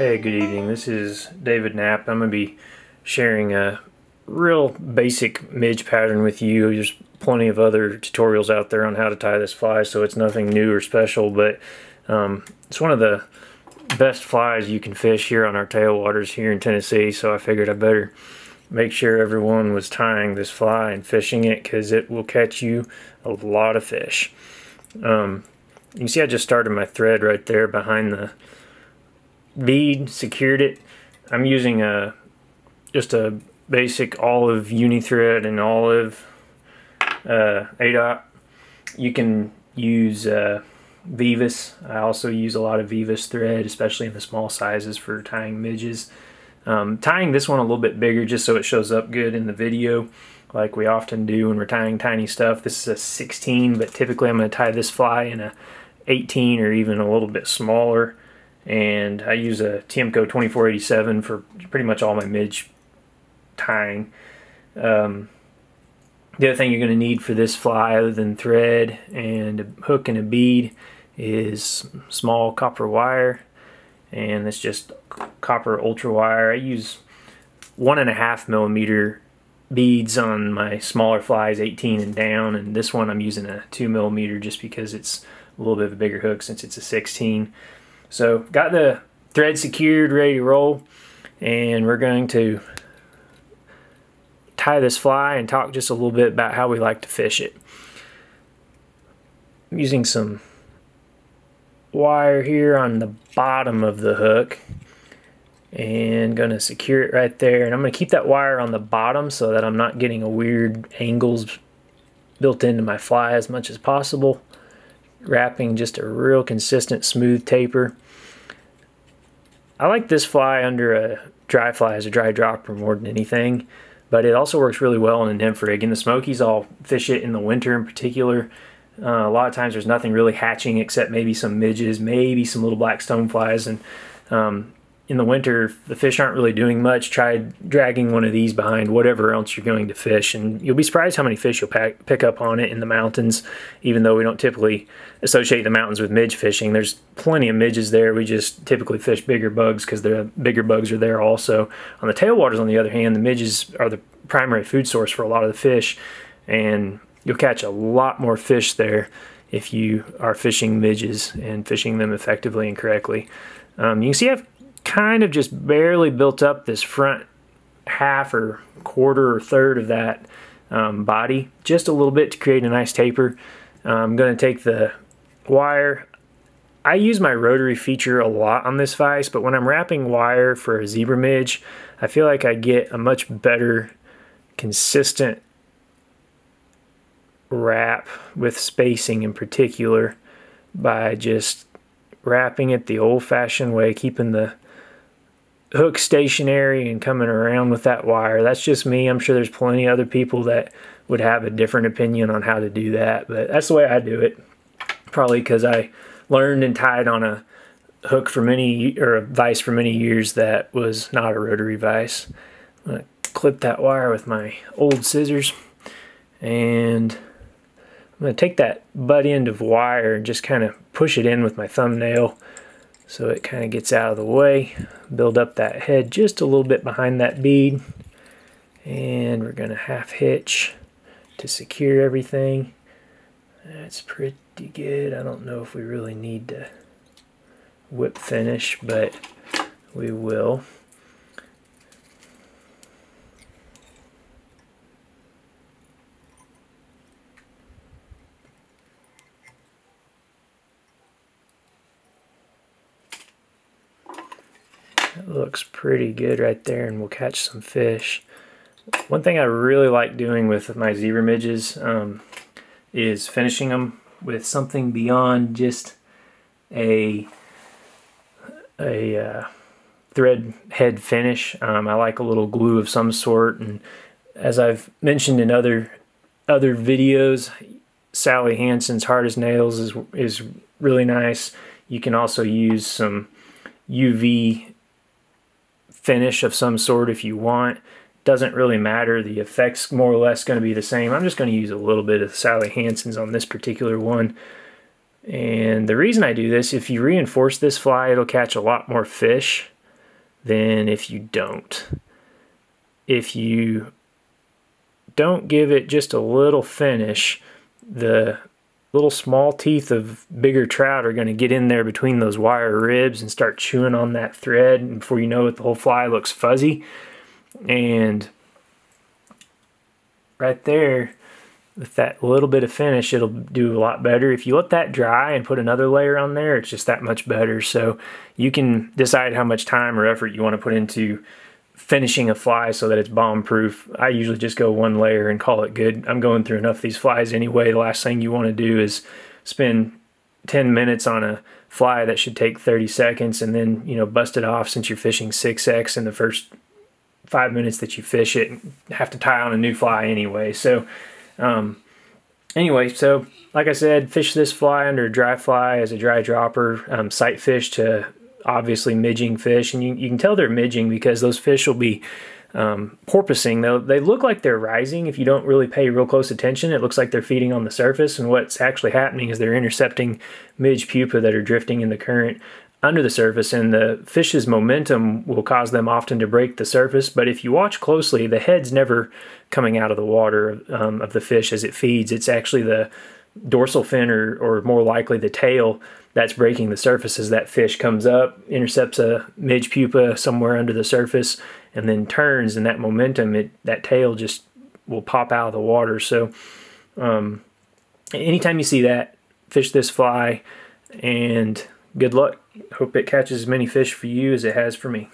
Hey, good evening. This is David Knapp. I'm going to be sharing a real basic midge pattern with you. There's plenty of other tutorials out there on how to tie this fly, so it's nothing new or special, but um, it's one of the best flies you can fish here on our tailwaters here in Tennessee, so I figured I better make sure everyone was tying this fly and fishing it because it will catch you a lot of fish. Um, you can see I just started my thread right there behind the bead, secured it. I'm using a just a basic olive uni thread and olive uh, ADOT. You can use uh, Veevus. I also use a lot of Veevus thread, especially in the small sizes for tying midges. Um, tying this one a little bit bigger just so it shows up good in the video like we often do when we're tying tiny stuff. This is a 16, but typically I'm going to tie this fly in a 18 or even a little bit smaller and I use a Tiemco 2487 for pretty much all my midge tying. Um, the other thing you're going to need for this fly other than thread and a hook and a bead is small copper wire and it's just copper ultra wire. I use one and a half millimeter beads on my smaller flies 18 and down and this one I'm using a two millimeter just because it's a little bit of a bigger hook since it's a 16 so got the thread secured, ready to roll, and we're going to tie this fly and talk just a little bit about how we like to fish it. I'm using some wire here on the bottom of the hook and going to secure it right there and I'm going to keep that wire on the bottom so that I'm not getting a weird angles built into my fly as much as possible wrapping just a real consistent smooth taper. I like this fly under a dry fly as a dry dropper more than anything, but it also works really well in a nymph rig. In the Smokies, I'll fish it in the winter in particular. Uh, a lot of times there's nothing really hatching except maybe some midges, maybe some little black stoneflies, and um, in the winter, the fish aren't really doing much. Try dragging one of these behind whatever else you're going to fish, and you'll be surprised how many fish you'll pack, pick up on it in the mountains. Even though we don't typically associate the mountains with midge fishing, there's plenty of midges there. We just typically fish bigger bugs because the bigger bugs are there also. On the tailwaters, on the other hand, the midges are the primary food source for a lot of the fish, and you'll catch a lot more fish there if you are fishing midges and fishing them effectively and correctly. Um, you can see I've kind of just barely built up this front half or quarter or third of that um, body just a little bit to create a nice taper. I'm going to take the wire. I use my rotary feature a lot on this vise, but when I'm wrapping wire for a zebra midge, I feel like I get a much better consistent wrap with spacing in particular by just wrapping it the old-fashioned way, keeping the hook stationary and coming around with that wire. That's just me. I'm sure there's plenty other people that would have a different opinion on how to do that, but that's the way I do it. Probably because I learned and tied on a hook for many or a vise for many years that was not a rotary vise. I'm gonna clip that wire with my old scissors and I'm gonna take that butt end of wire and just kind of push it in with my thumbnail so it kind of gets out of the way. Build up that head just a little bit behind that bead. And we're going to half hitch to secure everything. That's pretty good. I don't know if we really need to whip finish, but we will. Looks pretty good right there and we'll catch some fish. One thing I really like doing with my zebra midges um, is finishing them with something beyond just a a uh, thread head finish. Um, I like a little glue of some sort and as I've mentioned in other other videos, Sally Hansen's Hard as Nails is, is really nice. You can also use some UV finish of some sort if you want. Doesn't really matter. The effect's more or less going to be the same. I'm just going to use a little bit of Sally Hansen's on this particular one. And the reason I do this, if you reinforce this fly, it'll catch a lot more fish than if you don't. If you don't give it just a little finish, the little small teeth of bigger trout are going to get in there between those wire ribs and start chewing on that thread. And before you know it, the whole fly looks fuzzy. And right there, with that little bit of finish, it'll do a lot better. If you let that dry and put another layer on there, it's just that much better. So you can decide how much time or effort you want to put into finishing a fly so that it's bomb proof. I usually just go one layer and call it good. I'm going through enough of these flies anyway. The last thing you want to do is spend 10 minutes on a fly that should take 30 seconds and then, you know, bust it off since you're fishing 6X in the first five minutes that you fish it have to tie on a new fly anyway. So, um, anyway, so like I said, fish this fly under a dry fly as a dry dropper, um, sight fish to obviously midging fish. And you, you can tell they're midging because those fish will be um, porpoising. They'll, they look like they're rising if you don't really pay real close attention. It looks like they're feeding on the surface. And what's actually happening is they're intercepting midge pupa that are drifting in the current under the surface and the fish's momentum will cause them often to break the surface but if you watch closely the head's never coming out of the water um, of the fish as it feeds it's actually the dorsal fin or, or more likely the tail that's breaking the surface as that fish comes up intercepts a midge pupa somewhere under the surface and then turns and that momentum it that tail just will pop out of the water so um, anytime you see that fish this fly and good luck. Hope it catches as many fish for you as it has for me.